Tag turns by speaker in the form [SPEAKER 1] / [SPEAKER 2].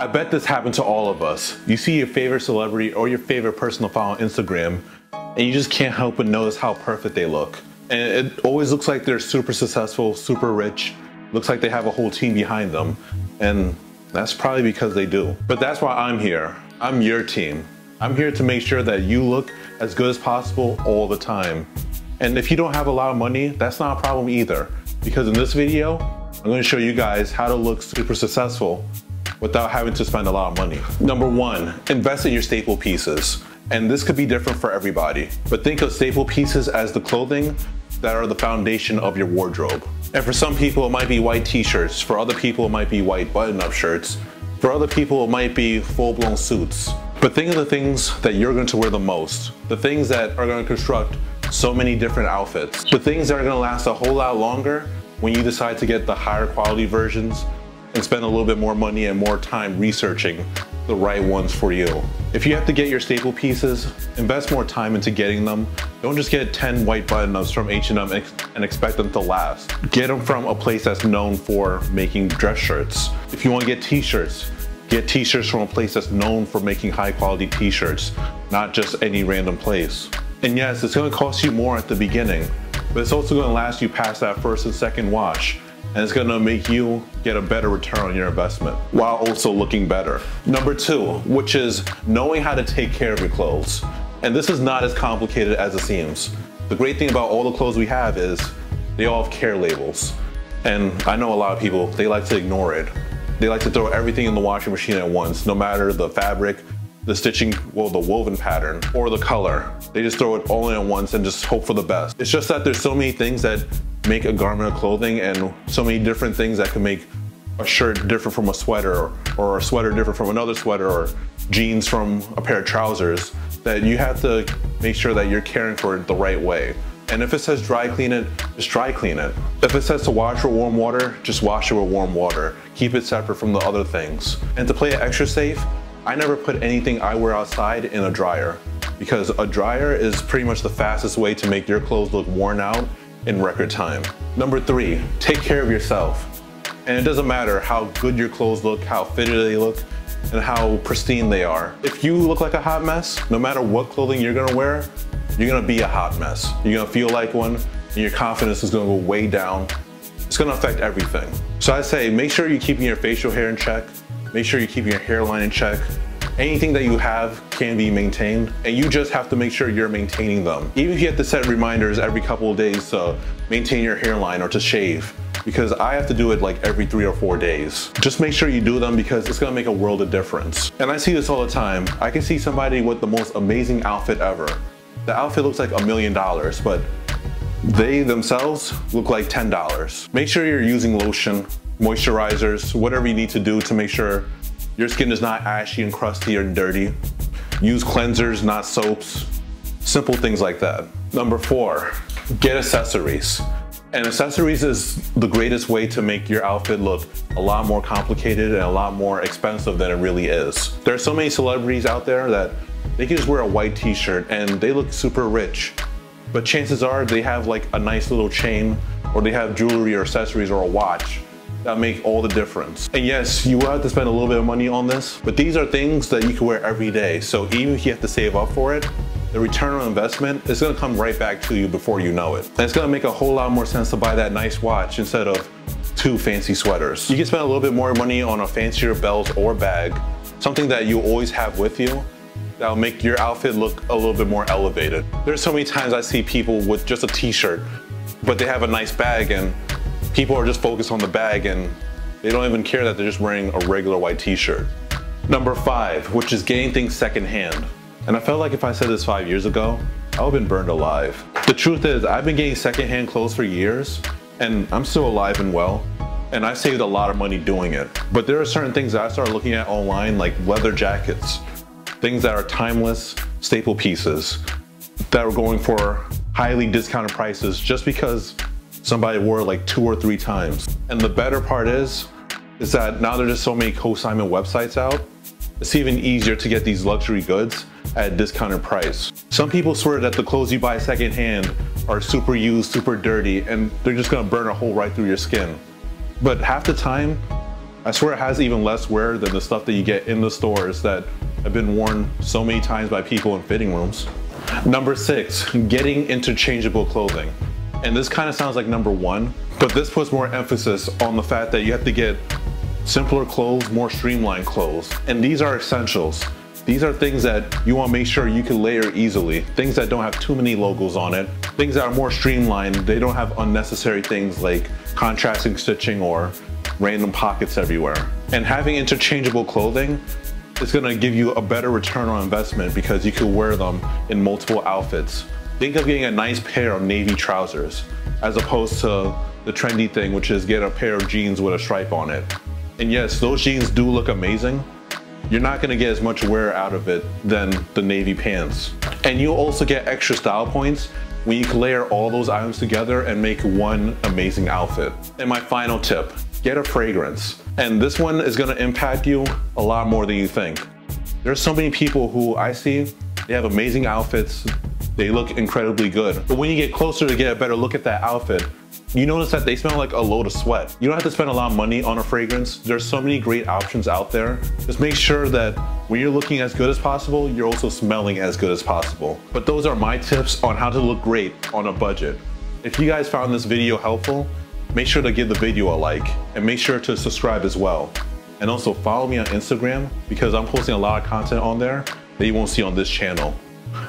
[SPEAKER 1] I bet this happened to all of us. You see your favorite celebrity or your favorite person to follow on Instagram, and you just can't help but notice how perfect they look. And it always looks like they're super successful, super rich, looks like they have a whole team behind them. And that's probably because they do. But that's why I'm here. I'm your team. I'm here to make sure that you look as good as possible all the time. And if you don't have a lot of money, that's not a problem either. Because in this video, I'm gonna show you guys how to look super successful without having to spend a lot of money. Number one, invest in your staple pieces. And this could be different for everybody, but think of staple pieces as the clothing that are the foundation of your wardrobe. And for some people, it might be white t-shirts. For other people, it might be white button-up shirts. For other people, it might be full-blown suits. But think of the things that you're going to wear the most. The things that are going to construct so many different outfits. The things that are going to last a whole lot longer when you decide to get the higher quality versions and spend a little bit more money and more time researching the right ones for you. If you have to get your staple pieces, invest more time into getting them. Don't just get 10 white button-ups from H&M and expect them to last. Get them from a place that's known for making dress shirts. If you want to get t-shirts, get t-shirts from a place that's known for making high quality t-shirts, not just any random place. And yes, it's gonna cost you more at the beginning, but it's also gonna last you past that first and second wash and it's gonna make you get a better return on your investment while also looking better. Number two, which is knowing how to take care of your clothes. And this is not as complicated as it seems. The great thing about all the clothes we have is they all have care labels. And I know a lot of people, they like to ignore it. They like to throw everything in the washing machine at once, no matter the fabric, the stitching, well, the woven pattern, or the color. They just throw it all in at once and just hope for the best. It's just that there's so many things that make a garment of clothing and so many different things that can make a shirt different from a sweater or, or a sweater different from another sweater or jeans from a pair of trousers that you have to make sure that you're caring for it the right way. And if it says dry clean it, just dry clean it. If it says to wash with warm water, just wash it with warm water. Keep it separate from the other things. And to play it extra safe, I never put anything I wear outside in a dryer because a dryer is pretty much the fastest way to make your clothes look worn out in record time. Number three, take care of yourself. And it doesn't matter how good your clothes look, how fitted they look, and how pristine they are. If you look like a hot mess, no matter what clothing you're gonna wear, you're gonna be a hot mess. You're gonna feel like one, and your confidence is gonna go way down. It's gonna affect everything. So I say, make sure you're keeping your facial hair in check, make sure you're keeping your hairline in check, Anything that you have can be maintained and you just have to make sure you're maintaining them. Even if you have to set reminders every couple of days to maintain your hairline or to shave because I have to do it like every three or four days. Just make sure you do them because it's gonna make a world of difference. And I see this all the time. I can see somebody with the most amazing outfit ever. The outfit looks like a million dollars, but they themselves look like $10. Make sure you're using lotion, moisturizers, whatever you need to do to make sure your skin is not ashy and crusty or dirty. Use cleansers, not soaps. Simple things like that. Number four, get accessories. And accessories is the greatest way to make your outfit look a lot more complicated and a lot more expensive than it really is. There are so many celebrities out there that they can just wear a white t-shirt and they look super rich. But chances are they have like a nice little chain or they have jewelry or accessories or a watch that make all the difference. And yes, you will have to spend a little bit of money on this, but these are things that you can wear every day. So even if you have to save up for it, the return on investment is gonna come right back to you before you know it. And it's gonna make a whole lot more sense to buy that nice watch instead of two fancy sweaters. You can spend a little bit more money on a fancier belt or bag, something that you always have with you that'll make your outfit look a little bit more elevated. There's so many times I see people with just a t-shirt, but they have a nice bag and people are just focused on the bag and they don't even care that they're just wearing a regular white t-shirt. Number five, which is getting things secondhand. And I felt like if I said this five years ago, I would have been burned alive. The truth is, I've been getting secondhand clothes for years and I'm still alive and well. And I saved a lot of money doing it. But there are certain things that I started looking at online like leather jackets, things that are timeless, staple pieces that are going for highly discounted prices just because somebody wore it like two or three times. And the better part is, is that now there's just so many consignment websites out, it's even easier to get these luxury goods at a discounted price. Some people swear that the clothes you buy secondhand are super used, super dirty, and they're just gonna burn a hole right through your skin. But half the time, I swear it has even less wear than the stuff that you get in the stores that have been worn so many times by people in fitting rooms. Number six, getting interchangeable clothing. And this kind of sounds like number one, but this puts more emphasis on the fact that you have to get simpler clothes, more streamlined clothes. And these are essentials. These are things that you want to make sure you can layer easily. Things that don't have too many logos on it. Things that are more streamlined. They don't have unnecessary things like contrasting stitching or random pockets everywhere. And having interchangeable clothing is gonna give you a better return on investment because you can wear them in multiple outfits. Think of getting a nice pair of navy trousers as opposed to the trendy thing, which is get a pair of jeans with a stripe on it. And yes, those jeans do look amazing. You're not gonna get as much wear out of it than the navy pants. And you'll also get extra style points when you can layer all those items together and make one amazing outfit. And my final tip, get a fragrance. And this one is gonna impact you a lot more than you think. There's so many people who I see, they have amazing outfits, they look incredibly good. But when you get closer to get a better look at that outfit, you notice that they smell like a load of sweat. You don't have to spend a lot of money on a fragrance. There's so many great options out there. Just make sure that when you're looking as good as possible, you're also smelling as good as possible. But those are my tips on how to look great on a budget. If you guys found this video helpful, make sure to give the video a like and make sure to subscribe as well. And also follow me on Instagram because I'm posting a lot of content on there that you won't see on this channel.